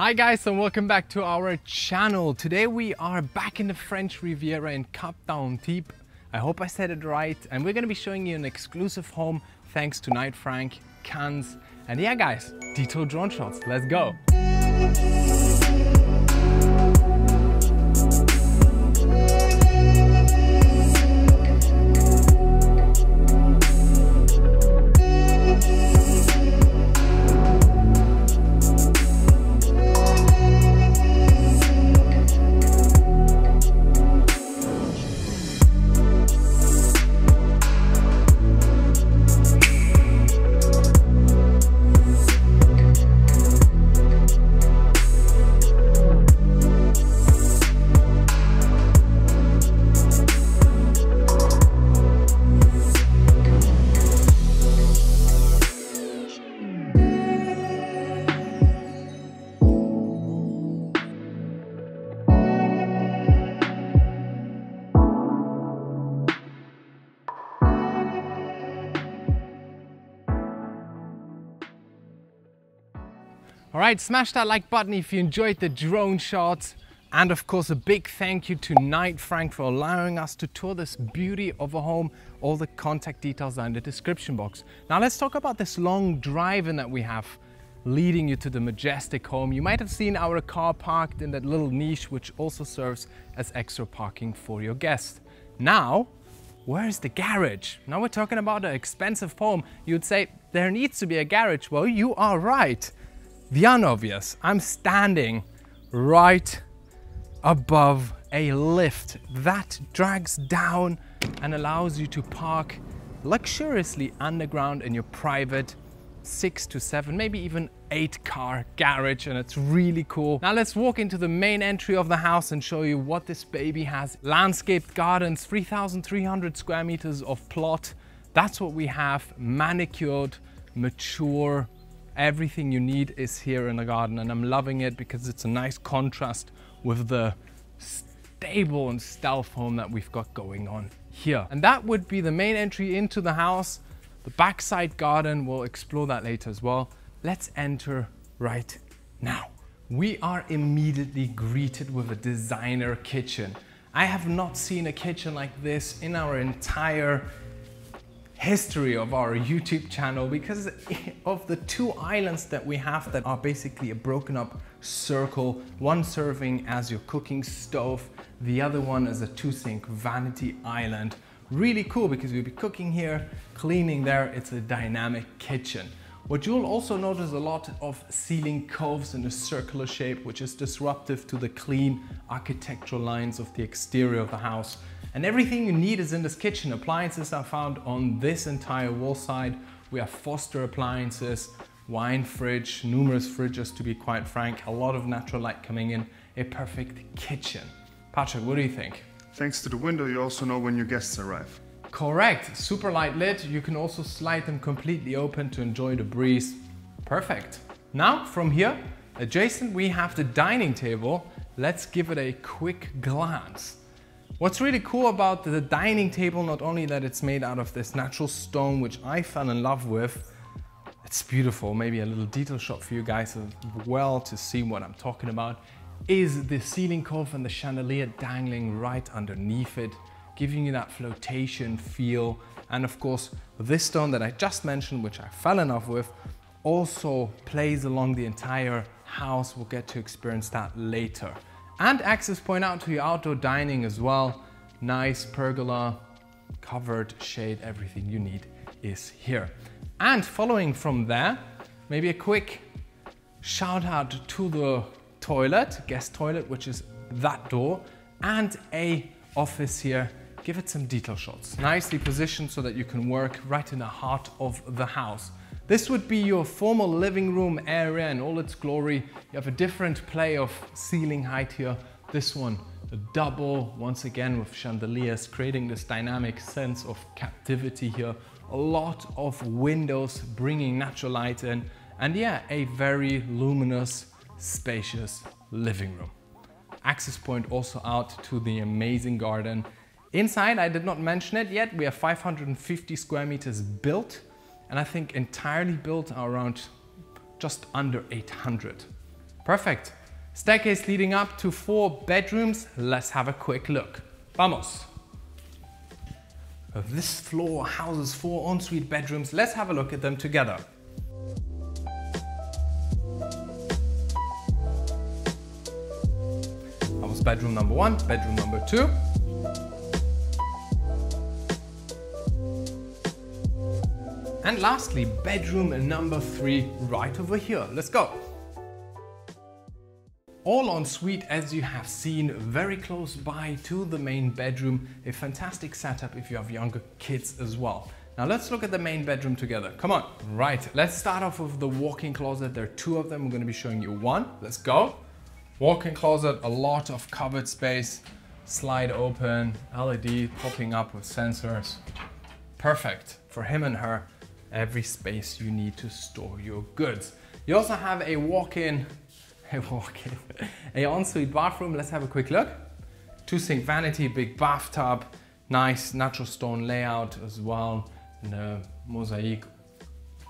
Hi guys and welcome back to our channel. Today we are back in the French Riviera in Cap d'Antibes. I hope I said it right and we're gonna be showing you an exclusive home thanks to Knight Frank, Cannes and yeah guys, detailed drone shots, let's go. Right, smash that like button if you enjoyed the drone shots. And of course, a big thank you to Knight Frank for allowing us to tour this beauty of a home. All the contact details are in the description box. Now let's talk about this long drive-in that we have leading you to the majestic home. You might have seen our car parked in that little niche, which also serves as extra parking for your guests. Now, where's the garage? Now we're talking about an expensive home. You'd say there needs to be a garage. Well, you are right. The unobvious, I'm standing right above a lift that drags down and allows you to park luxuriously underground in your private six to seven, maybe even eight car garage and it's really cool. Now let's walk into the main entry of the house and show you what this baby has. Landscaped gardens, 3,300 square meters of plot. That's what we have, manicured, mature, Everything you need is here in the garden and I'm loving it because it's a nice contrast with the stable and stealth home that we've got going on here. And that would be the main entry into the house. The backside garden, we'll explore that later as well. Let's enter right now. We are immediately greeted with a designer kitchen. I have not seen a kitchen like this in our entire history of our YouTube channel because of the two islands that we have that are basically a broken up circle, one serving as your cooking stove, the other one as a two sink vanity island. Really cool because we'll be cooking here, cleaning there, it's a dynamic kitchen. What you'll also notice a lot of ceiling coves in a circular shape, which is disruptive to the clean architectural lines of the exterior of the house. And everything you need is in this kitchen. Appliances are found on this entire wall side. We have Foster appliances, wine fridge, numerous fridges to be quite frank, a lot of natural light coming in, a perfect kitchen. Patrick, what do you think? Thanks to the window, you also know when your guests arrive. Correct, super light lid. You can also slide them completely open to enjoy the breeze. Perfect. Now from here, adjacent we have the dining table. Let's give it a quick glance. What's really cool about the dining table, not only that it's made out of this natural stone, which I fell in love with, it's beautiful, maybe a little detail shot for you guys as well to see what I'm talking about, is the ceiling cove and the chandelier dangling right underneath it, giving you that flotation feel. And of course, this stone that I just mentioned, which I fell in love with, also plays along the entire house. We'll get to experience that later. And access point out to your outdoor dining as well. Nice pergola, covered shade, everything you need is here. And following from there, maybe a quick shout out to the toilet, guest toilet, which is that door, and a office here. Give it some detail shots. Nicely positioned so that you can work right in the heart of the house. This would be your formal living room area in all its glory. You have a different play of ceiling height here. This one, a double, once again with chandeliers, creating this dynamic sense of captivity here. A lot of windows bringing natural light in. And yeah, a very luminous, spacious living room. Access point also out to the amazing garden. Inside, I did not mention it yet, we have 550 square meters built and I think entirely built around just under 800. Perfect. Staircase leading up to four bedrooms. Let's have a quick look. Vamos. This floor houses four ensuite bedrooms. Let's have a look at them together. That was bedroom number one, bedroom number two. And lastly, bedroom number three right over here. Let's go. All en suite as you have seen, very close by to the main bedroom. A fantastic setup if you have younger kids as well. Now let's look at the main bedroom together. Come on. Right, let's start off with the walk-in closet. There are two of them. I'm gonna be showing you one. Let's go. Walk-in closet, a lot of cupboard space, slide open, LED popping up with sensors. Perfect for him and her. Every space you need to store your goods. You also have a walk-in a walk-in, a ensuite bathroom. Let's have a quick look. Two sink vanity, big bathtub, nice natural stone layout as well, and a mosaic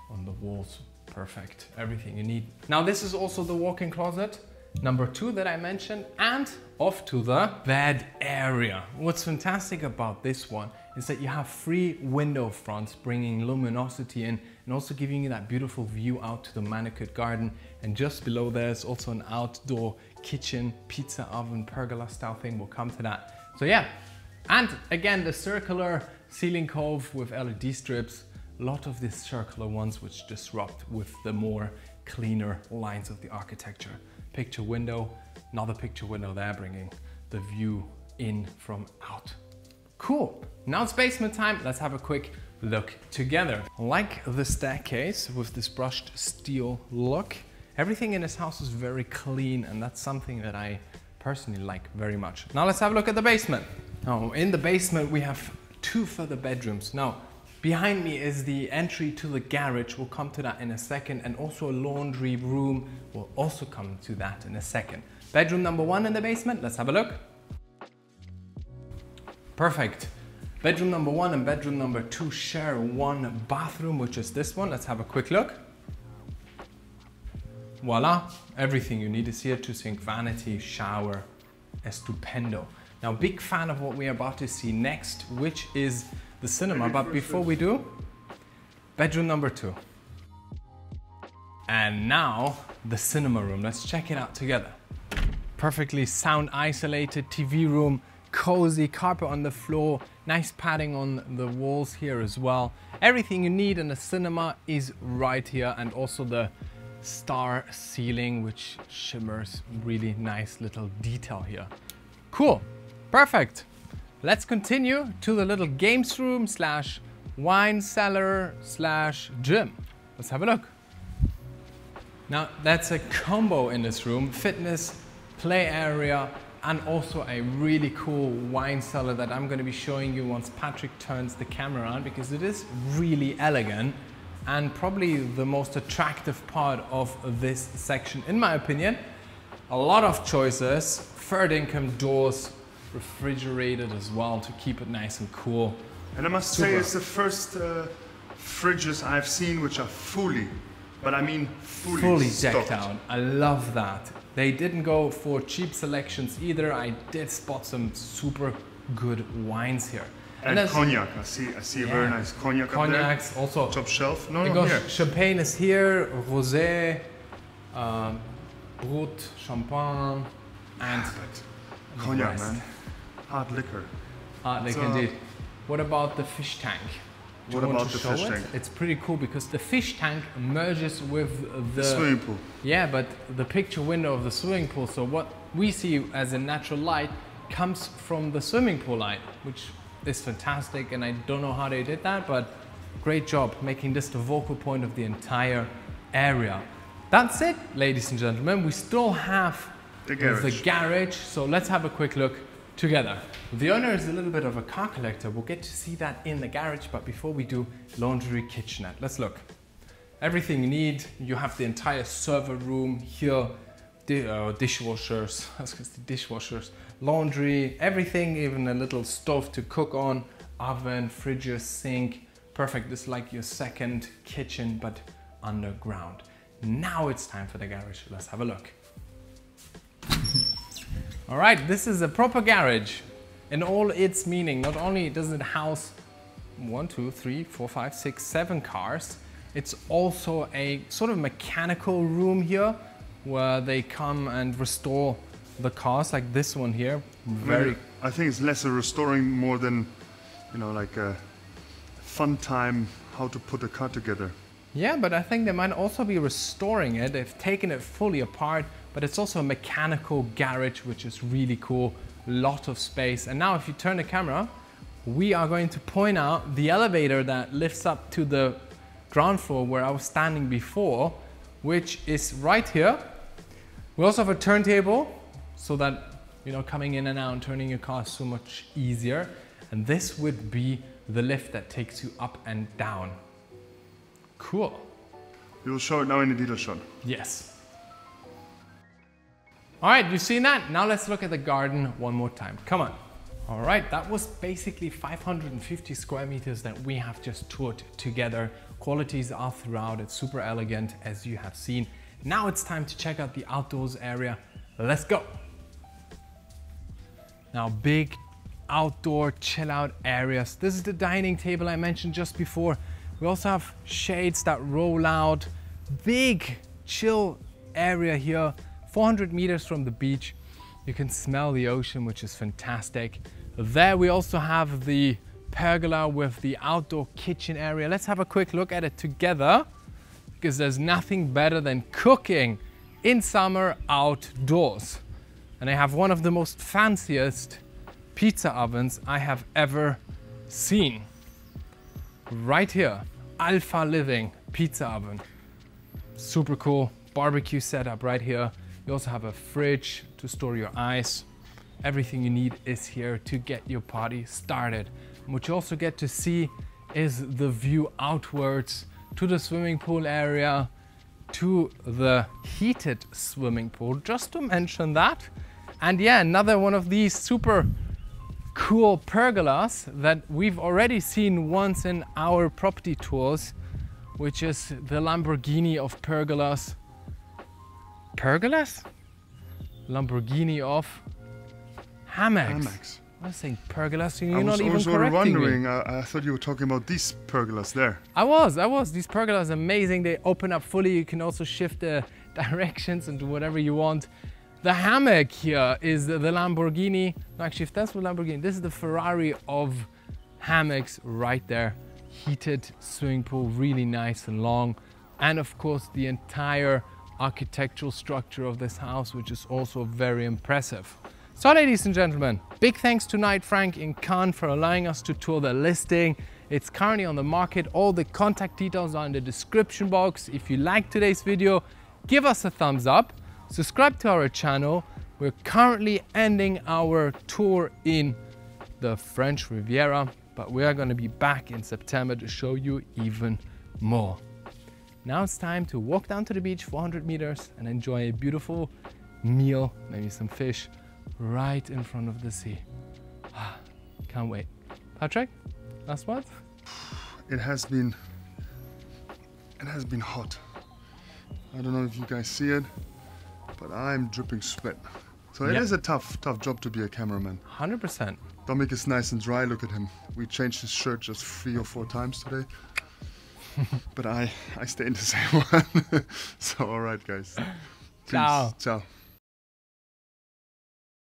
on the walls. Perfect, everything you need. Now this is also the walk-in closet, number two that I mentioned, and off to the bed area. What's fantastic about this one is that you have three window fronts bringing luminosity in and also giving you that beautiful view out to the manicured garden. And just below there is also an outdoor kitchen, pizza oven, pergola style thing. We'll come to that. So yeah, and again, the circular ceiling cove with LED strips. A lot of these circular ones which disrupt with the more cleaner lines of the architecture. Picture window, another picture window there bringing the view in from out. Cool. Now it's basement time. Let's have a quick look together. Like the staircase with this brushed steel look, everything in this house is very clean and that's something that I personally like very much. Now let's have a look at the basement. Now in the basement we have two further bedrooms. Now behind me is the entry to the garage. We'll come to that in a second and also a laundry room. We'll also come to that in a second. Bedroom number one in the basement. Let's have a look. Perfect. Bedroom number one and bedroom number two share one bathroom, which is this one. Let's have a quick look. Voila, everything you need is here to sink vanity, shower, estupendo. Now, big fan of what we're about to see next, which is the cinema. But before we do, bedroom number two. And now the cinema room. Let's check it out together. Perfectly sound isolated TV room, cozy carpet on the floor, nice padding on the walls here as well. Everything you need in a cinema is right here and also the star ceiling which shimmers really nice little detail here. Cool, perfect. Let's continue to the little games room slash wine cellar slash gym. Let's have a look. Now that's a combo in this room, fitness, play area, and also a really cool wine cellar that I'm going to be showing you once Patrick turns the camera on because it is really elegant and probably the most attractive part of this section in my opinion. A lot of choices, third income doors, refrigerated as well to keep it nice and cool. And I must Super. say it's the first uh, fridges I've seen which are fully, but I mean fully, fully decked stocked. out. I love that. They didn't go for cheap selections either. I did spot some super good wines here. And, and cognac. I see. I see yeah. a very nice cognac Cognacs also. Top shelf. No, no, here. Champagne is here. Rosé, uh, Brut, Champagne, and cognac, man. Hard liquor. Hard liquor, so, indeed. What about the fish tank? Do what about the fish it? tank? It's pretty cool because the fish tank merges with the, the, swimming pool. Yeah, but the picture window of the swimming pool. So what we see as a natural light comes from the swimming pool light, which is fantastic. And I don't know how they did that, but great job making this the focal point of the entire area. That's it, ladies and gentlemen. We still have the garage. the garage. So let's have a quick look together. The owner is a little bit of a car collector. We'll get to see that in the garage, but before we do, laundry kitchenette. Let's look. Everything you need. You have the entire server room here, di uh, dishwashers, dishwashers, laundry, everything, even a little stove to cook on, oven, fridge, sink. Perfect, this is like your second kitchen, but underground. Now it's time for the garage. Let's have a look. All right, this is a proper garage in all its meaning. Not only does it house one, two, three, four, five, six, seven cars, it's also a sort of mechanical room here where they come and restore the cars like this one here. Very. I think it's less a restoring more than, you know, like a fun time how to put a car together. Yeah, but I think they might also be restoring it. They've taken it fully apart, but it's also a mechanical garage, which is really cool. Lot of space. And now if you turn the camera, we are going to point out the elevator that lifts up to the ground floor where I was standing before, which is right here. We also have a turntable so that, you know, coming in and out and turning your car is so much easier. And this would be the lift that takes you up and down. Cool. We will show it now in the detail shot. Yes. All right, you've seen that. Now let's look at the garden one more time. Come on. All right, that was basically 550 square meters that we have just toured together. Qualities are throughout, it's super elegant as you have seen. Now it's time to check out the outdoors area. Let's go. Now big outdoor chill out areas. This is the dining table I mentioned just before. We also have shades that roll out. Big chill area here, 400 meters from the beach. You can smell the ocean, which is fantastic. There we also have the pergola with the outdoor kitchen area. Let's have a quick look at it together because there's nothing better than cooking in summer outdoors. And I have one of the most fanciest pizza ovens I have ever seen. Right here, Alpha Living pizza oven. Super cool barbecue setup right here. You also have a fridge to store your ice. Everything you need is here to get your party started. what you also get to see is the view outwards to the swimming pool area, to the heated swimming pool, just to mention that. And yeah, another one of these super cool pergolas that we've already seen once in our property tours, which is the Lamborghini of pergolas. Pergolas? Lamborghini of hammocks. Hammocks. I was saying pergolas, you're I not even correcting me. I, was wondering, uh, I thought you were talking about these pergolas there. I was, I was. These pergolas are amazing. They open up fully. You can also shift the directions and do whatever you want. The hammock here is the Lamborghini. No, actually, if that's the Lamborghini, this is the Ferrari of hammocks right there. Heated swimming pool, really nice and long. And of course, the entire architectural structure of this house, which is also very impressive. So ladies and gentlemen, big thanks to Knight Frank in Cannes for allowing us to tour the listing. It's currently on the market. All the contact details are in the description box. If you like today's video, give us a thumbs up, subscribe to our channel. We're currently ending our tour in the French Riviera, but we are gonna be back in September to show you even more. Now it's time to walk down to the beach 400 meters and enjoy a beautiful meal, maybe some fish, right in front of the sea. Ah, can't wait. Patrick, last word? It has been, it has been hot. I don't know if you guys see it, but I'm dripping sweat. So it Yep. is a tough, tough job to be a cameraman. 100%. Dominic is nice and dry. Look at him. We changed his shirt just three or four times today. But I, I stay in the same one. so all right, guys. Peace. Ciao. Ciao.